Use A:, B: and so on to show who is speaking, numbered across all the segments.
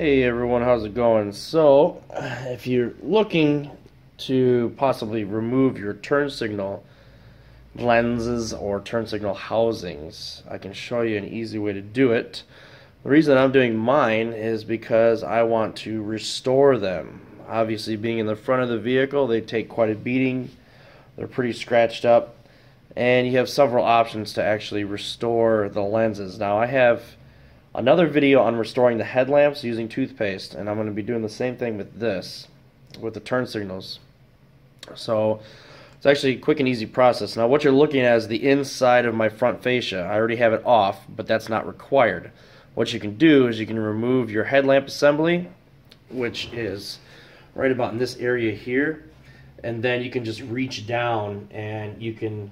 A: Hey everyone, how's it going? So, if you're looking to possibly remove your turn signal lenses or turn signal housings, I can show you an easy way to do it. The reason I'm doing mine is because I want to restore them. Obviously, being in the front of the vehicle, they take quite a beating. They're pretty scratched up, and you have several options to actually restore the lenses. Now, I have another video on restoring the headlamps using toothpaste and I'm going to be doing the same thing with this with the turn signals. So it's actually a quick and easy process. Now what you're looking at is the inside of my front fascia. I already have it off but that's not required. What you can do is you can remove your headlamp assembly which is right about in this area here and then you can just reach down and you can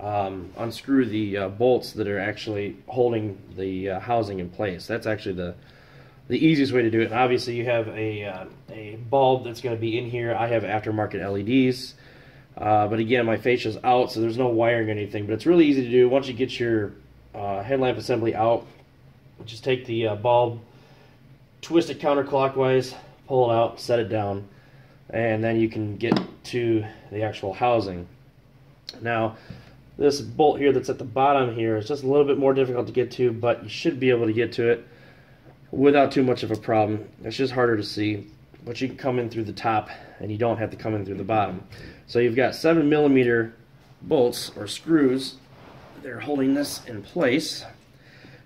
A: um, unscrew the uh, bolts that are actually holding the uh, housing in place. That's actually the the easiest way to do it. And obviously, you have a uh, a bulb that's going to be in here. I have aftermarket LEDs, uh, but again, my fascia's out, so there's no wiring or anything. But it's really easy to do. Once you get your uh, headlamp assembly out, just take the uh, bulb, twist it counterclockwise, pull it out, set it down, and then you can get to the actual housing. Now, this bolt here that's at the bottom here is just a little bit more difficult to get to, but you should be able to get to it without too much of a problem. It's just harder to see, but you can come in through the top and you don't have to come in through the bottom. So you've got 7 millimeter bolts or screws. They're holding this in place.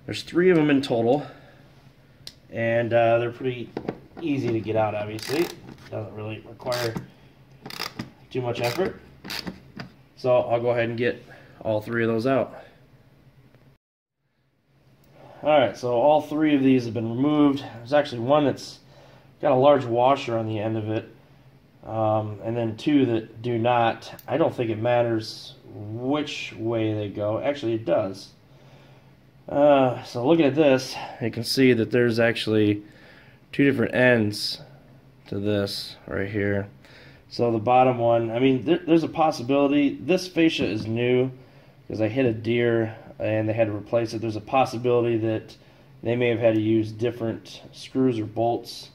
A: There's three of them in total, and uh, they're pretty easy to get out, obviously. Doesn't really require too much effort. So I'll go ahead and get all three of those out. Alright, so all three of these have been removed. There's actually one that's got a large washer on the end of it, um, and then two that do not. I don't think it matters which way they go. Actually, it does. Uh, so looking at this, you can see that there's actually two different ends to this right here. So the bottom one, I mean, there, there's a possibility. This fascia is new because I hit a deer and they had to replace it. There's a possibility that they may have had to use different screws or bolts,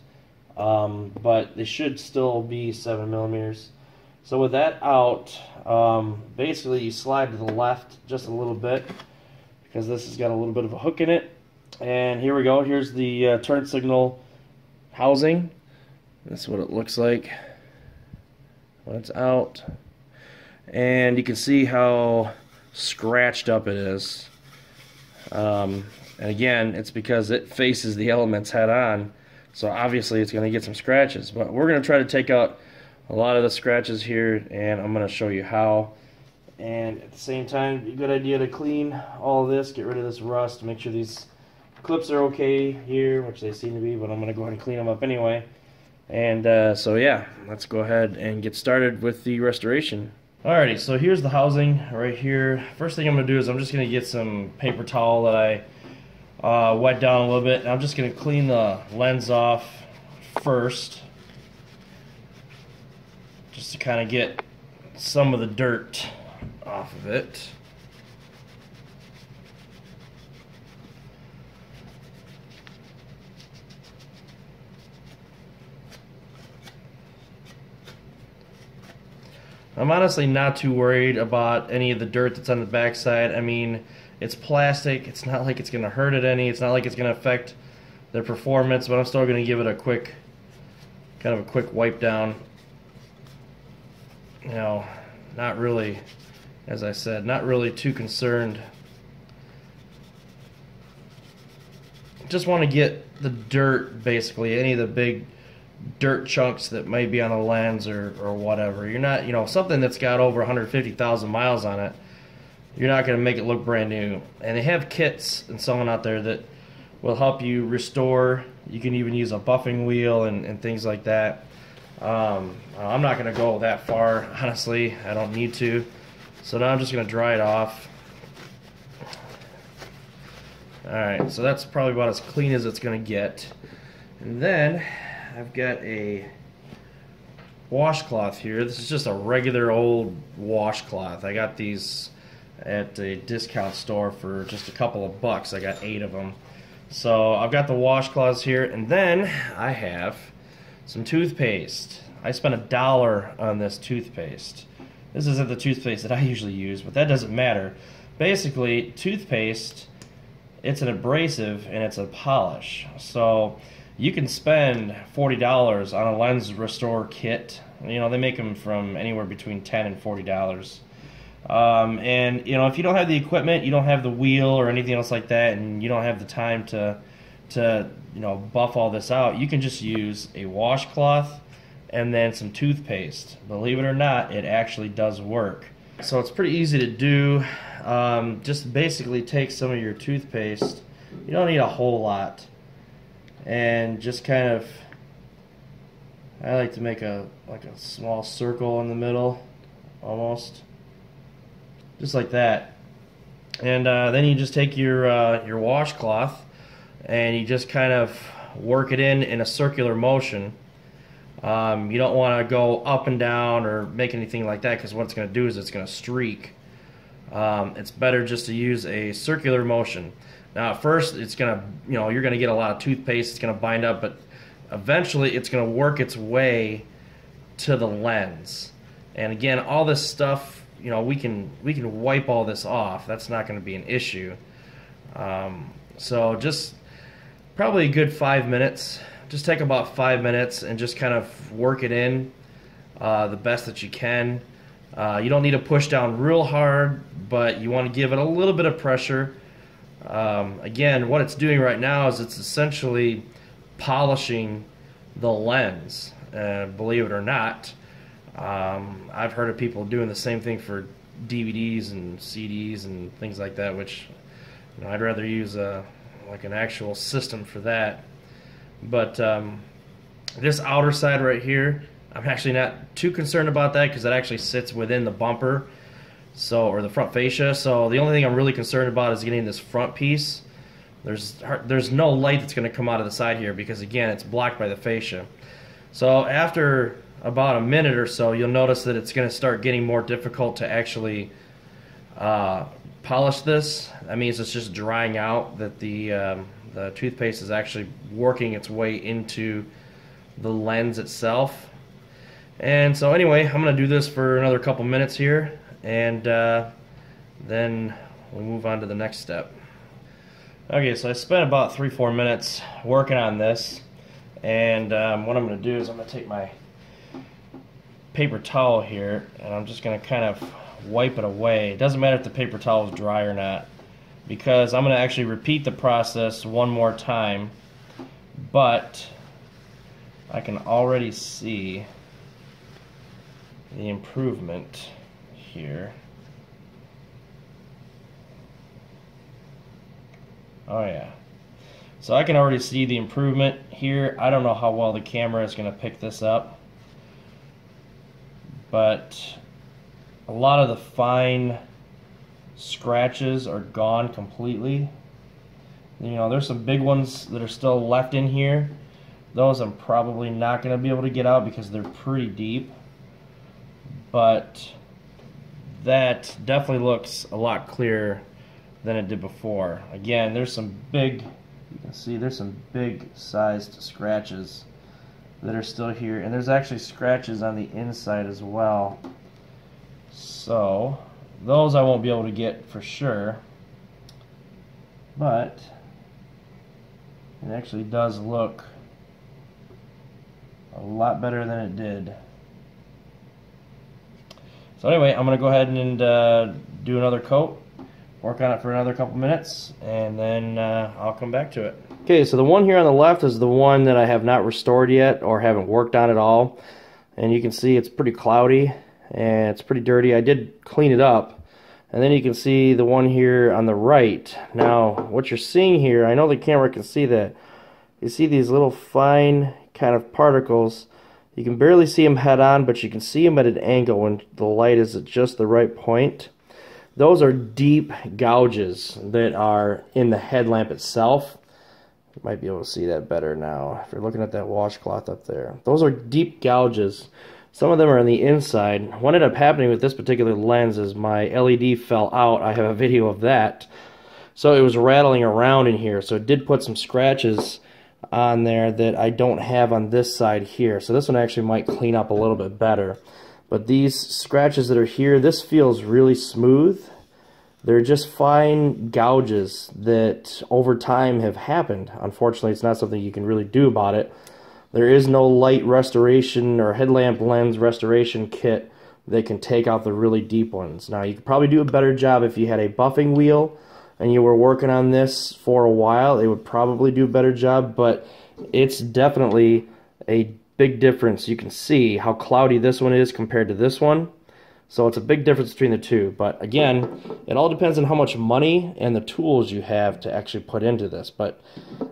A: um, but they should still be seven millimeters. So with that out, um, basically you slide to the left just a little bit because this has got a little bit of a hook in it. And here we go. Here's the uh, turn signal housing. That's what it looks like when it's out. And you can see how scratched up it is. Um, and again, it's because it faces the elements head on. So obviously it's going to get some scratches. But we're going to try to take out a lot of the scratches here and I'm going to show you how. And at the same time, a good idea to clean all this, get rid of this rust, make sure these clips are okay here, which they seem to be, but I'm going to go ahead and clean them up anyway. And uh, so yeah, let's go ahead and get started with the restoration. Alrighty, so here's the housing right here. First thing I'm to do is I'm just to get some paper towel that I uh, wet down a little bit. And I'm just to clean the lens off first. Just to kind of get some of the dirt off of it. I'm honestly not too worried about any of the dirt that's on the backside. I mean, it's plastic. It's not like it's going to hurt it any. It's not like it's going to affect the performance, but I'm still going to give it a quick, kind of a quick wipe down. You know, not really, as I said, not really too concerned. Just want to get the dirt, basically, any of the big dirt chunks that may be on a lens or, or whatever. You're not, you know, something that's got over 150,000 miles on it, you're not going to make it look brand new. And they have kits and so on out there that will help you restore. You can even use a buffing wheel and, and things like that. Um, I'm not going to go that far, honestly. I don't need to. So now I'm just going to dry it off. Alright, so that's probably about as clean as it's going to get. And then I've got a washcloth here. This is just a regular old washcloth. I got these at a discount store for just a couple of bucks. I got eight of them. So I've got the washcloths here, and then I have some toothpaste. I spent a dollar on this toothpaste. This isn't the toothpaste that I usually use, but that doesn't matter. Basically, toothpaste, it's an abrasive and it's a polish. So you can spend $40 on a lens restore kit. You know, they make them from anywhere between 10 and $40. Um, and you know, if you don't have the equipment, you don't have the wheel or anything else like that, and you don't have the time to to you know buff all this out, you can just use a washcloth and then some toothpaste. Believe it or not, it actually does work. So it's pretty easy to do. Um, just basically take some of your toothpaste. You don't need a whole lot, and just kind of. I like to make a like a small circle in the middle, almost just like that. And uh, then you just take your uh, your washcloth and you just kind of work it in in a circular motion. Um, you don't want to go up and down or make anything like that because what it's going to do is it's going to streak. Um, it's better just to use a circular motion. Now, at first, it's to, you know, you're going to get a lot of toothpaste. It's going to bind up, but eventually, it's going to work its way to the lens. And again, all this stuff you know we can we can wipe all this off. That's not going to be an issue. Um, so just probably a good five minutes. Just take about five minutes and just kind of work it in uh, the best that you can. Uh, you don't need to push down real hard, but you want to give it a little bit of pressure. Um, again, what it's doing right now is it's essentially polishing the lens. Uh, believe it or not, um, I've heard of people doing the same thing for DVDs and CDs and things like that, which you know, I'd rather use a like an actual system for that. But um, this outer side right here, I'm actually not too concerned about that because it actually sits within the bumper, so or the front fascia. So the only thing I'm really concerned about is getting this front piece. There's there's no light that's going to come out of the side here because again it's blocked by the fascia. So after about a minute or so, you'll notice that it's going to start getting more difficult to actually uh, polish this. That means it's just drying out, that the, um, the toothpaste is actually working its way into the lens itself. And so anyway, I'm going to do this for another couple minutes here, and uh, then we'll move on to the next step. Okay, so I spent about three, four minutes working on this, and um, what I'm going to do is I'm going to take my paper towel here and I'm just going to kind of wipe it away. It doesn't matter if the paper towel is dry or not because I'm going to actually repeat the process one more time but I can already see the improvement here. Oh yeah. So I can already see the improvement here. I don't know how well the camera is going to pick this up but a lot of the fine scratches are gone completely. You know, there's some big ones that are still left in here. Those I'm probably not going to be able to get out because they're pretty deep. But that definitely looks a lot clearer than it did before. Again, there's some big, you can see there's some big sized scratches that are still here. And there's actually scratches on the inside as well. So, those I won't be able to get for sure. But, it actually does look a lot better than it did. So anyway, I'm going to go ahead and uh, do another coat, work on it for another couple minutes, and then uh, I'll come back to it. Okay, so the one here on the left is the one that I have not restored yet or haven't worked on at all. And you can see it's pretty cloudy and it's pretty dirty. I did clean it up. And then you can see the one here on the right. Now, what you're seeing here, I know the camera can see that. You see these little fine kind of particles. You can barely see them head on, but you can see them at an angle when the light is at just the right point. Those are deep gouges that are in the headlamp itself. You might be able to see that better now if you're looking at that washcloth up there. Those are deep gouges. Some of them are on the inside. What ended up happening with this particular lens is my LED fell out. I have a video of that. So it was rattling around in here. So it did put some scratches on there that I don't have on this side here. So this one actually might clean up a little bit better. But these scratches that are here, this feels really smooth. They're just fine gouges that over time have happened. Unfortunately, it's not something you can really do about it. There is no light restoration or headlamp lens restoration kit that can take out the really deep ones. Now, you could probably do a better job if you had a buffing wheel and you were working on this for a while. It would probably do a better job, but it's definitely a big difference. You can see how cloudy this one is compared to this one. So it's a big difference between the two. But again, it all depends on how much money and the tools you have to actually put into this. But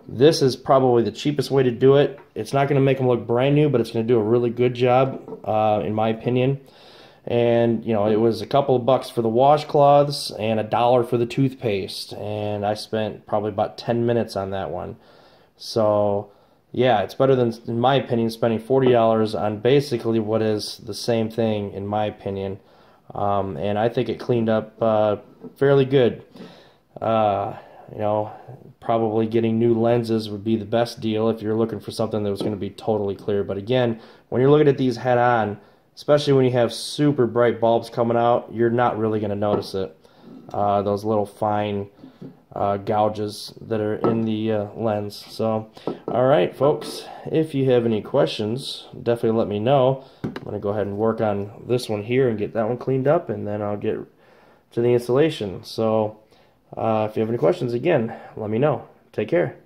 A: this is probably the cheapest way to do it. It's not going to make them look brand new, but it's going to do a really good job, uh, in my opinion. And, you know, it was a couple of bucks for the washcloths and a dollar for the toothpaste. And I spent probably about 10 minutes on that one. So yeah, it's better than, in my opinion, spending forty dollars on basically what is the same thing, in my opinion. Um, and I think it cleaned up uh, fairly good. Uh, you know, probably getting new lenses would be the best deal if you're looking for something that was going to be totally clear. But again, when you're looking at these head on, especially when you have super bright bulbs coming out, you're not really going to notice it. Uh, those little fine uh, gouges that are in the uh, lens. So, all right, folks, if you have any questions, definitely let me know. I'm going to go ahead and work on this one here and get that one cleaned up, and then I'll get to the installation. So, uh, if you have any questions, again, let me know. Take care.